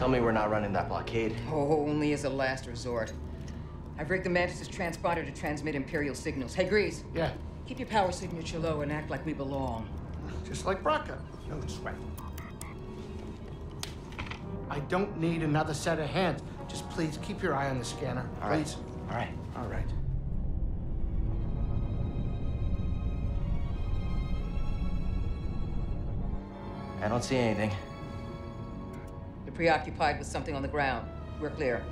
Tell me we're not running that blockade. Oh, only as a last resort. I've rigged the Mantis' transponder to transmit Imperial signals. Hey, Greez. Yeah, Keep your power signature low and act like we belong. just like Bracca. No sweat. I don't need another set of hands. Just please keep your eye on the scanner. All right. please. All right. All right. I don't see anything. Preoccupied with something on the ground. We're clear.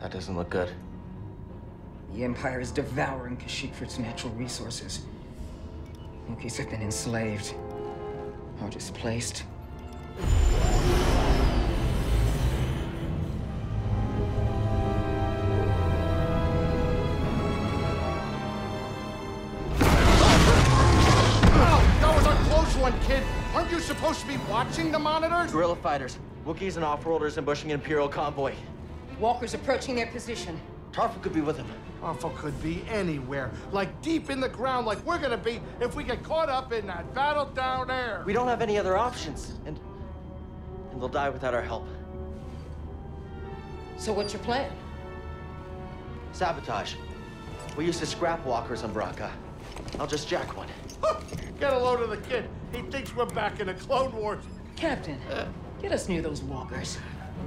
That doesn't look good. The Empire is devouring Kashyyyk for its natural resources. Wookiees have been enslaved or displaced. Oh, that was a close one, kid. Aren't you supposed to be watching the monitors? Guerrilla fighters, Wookiees and off-worlders ambushing an Imperial convoy. Walkers approaching their position. Tarfful could be with him. Awful could be anywhere, like deep in the ground, like we're gonna be if we get caught up in that battle down there. We don't have any other options, and and they'll die without our help. So what's your plan? Sabotage. We used to scrap walkers on Bracca. I'll just jack one. Get a load of the kid. He thinks we're back in the Clone Wars. Captain, get us near those walkers.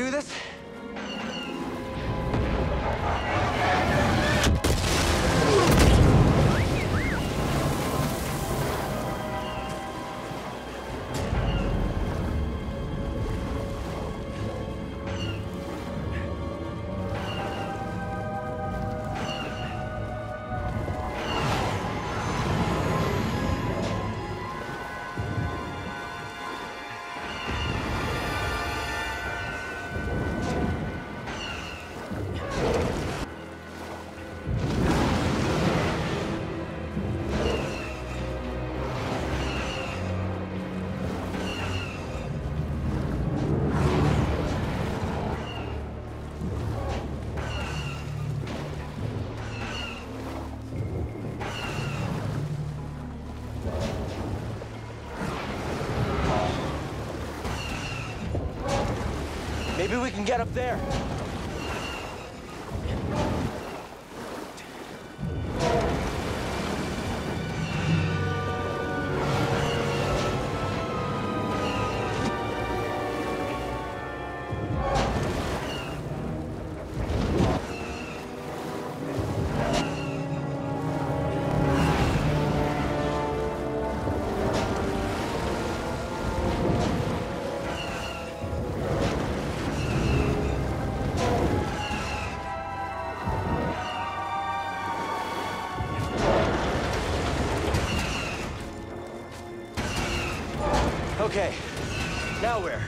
do this? Maybe we can get up there. Okay, now where?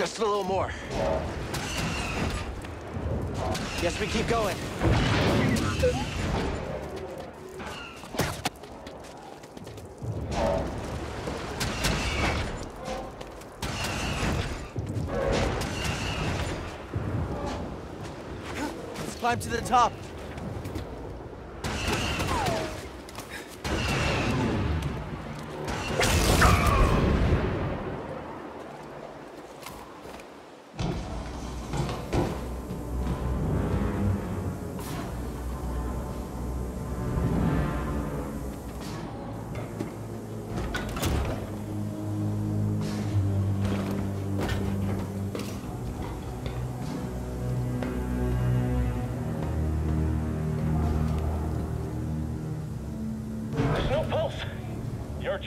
Just a little more. Yes, we keep going. Let's climb to the top.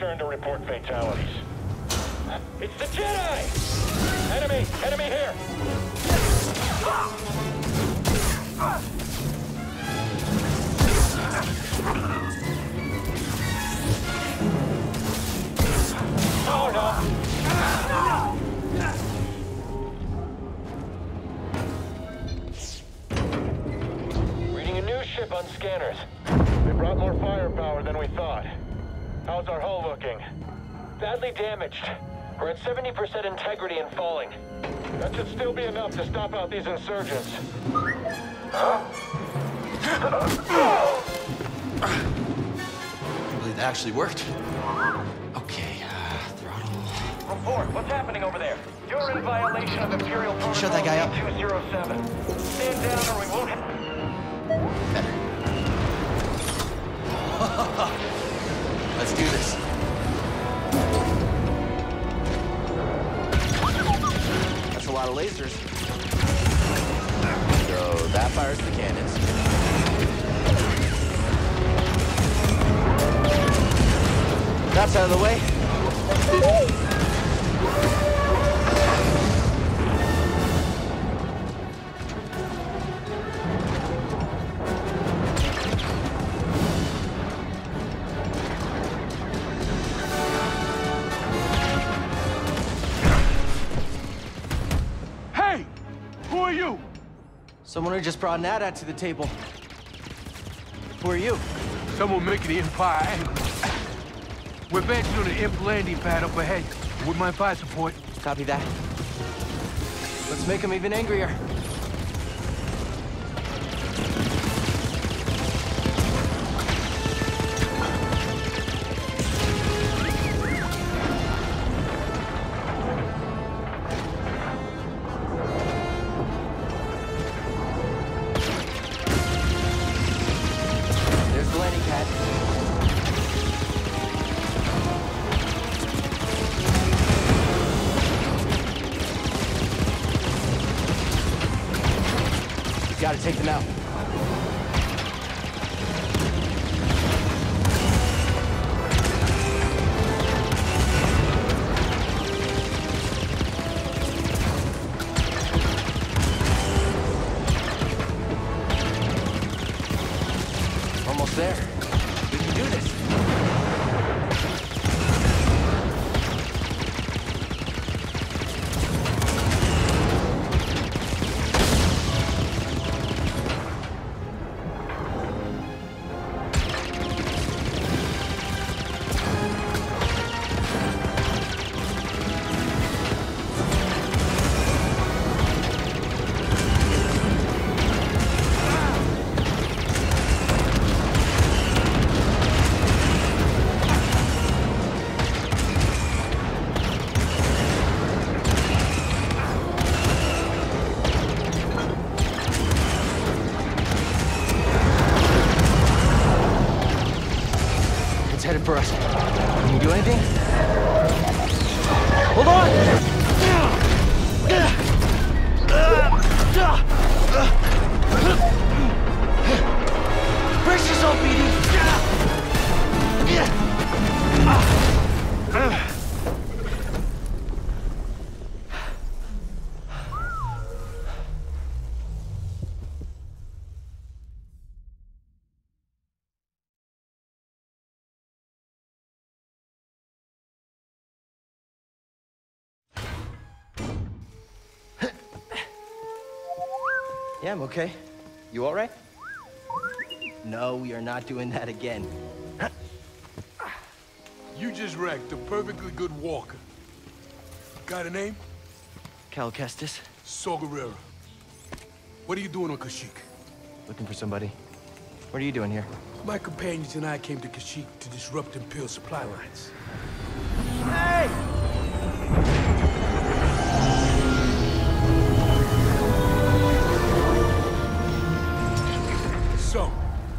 Turn to report fatalities. It's the Jedi! Enemy! Enemy here! Damaged. We're at 70% integrity and falling. That should still be enough to stop out these insurgents. Huh? I believe that actually worked. Okay, uh, throttle. Report, what's happening over there? You're in violation of Imperial Protocol Shut that guy up. 207. Stand down or we won't... Better. Let's do this. Lot of lasers. So that fires the cannons. That's out of the way. Someone who just brought an AT-AT to the table. Who are you? Someone making the Empire angry. We're advancing on an imp landing pad up ahead. With my fire support. Copy that. Let's make them even angrier. Yeah, I'm okay. You all right? No, we are not doing that again. You just wrecked a perfectly good walker. Got a name? Cal Kestis, Saw Gerrera. What are you doing on Kashyyyk? looking for somebody. What are you doing here? My companions and I came to Kashyyyk to disrupt Imperial supply lines. Hey!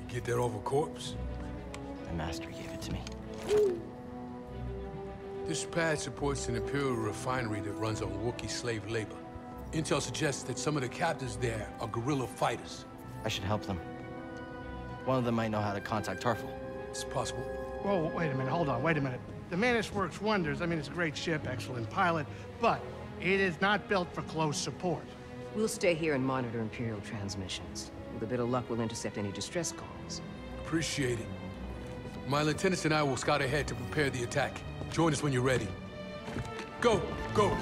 You get that off a corpse? My master gave it to me. This pad supports an Imperial refinery that runs on Wookiee slave labor. Intel suggests that some of the captives there are guerrilla fighters. I should help them. One of them might know how to contact Tarfful. It's possible. Whoa, wait a minute, hold on, wait a minute. The Mantis works wonders. I mean, it's a great ship, excellent pilot, but it is not built for close support. We'll stay here and monitor Imperial transmissions. With a bit of luck, we'll intercept any distress calls. Appreciate it. My lieutenants and I will scout ahead to prepare the attack. Join us when you're ready. Go, go.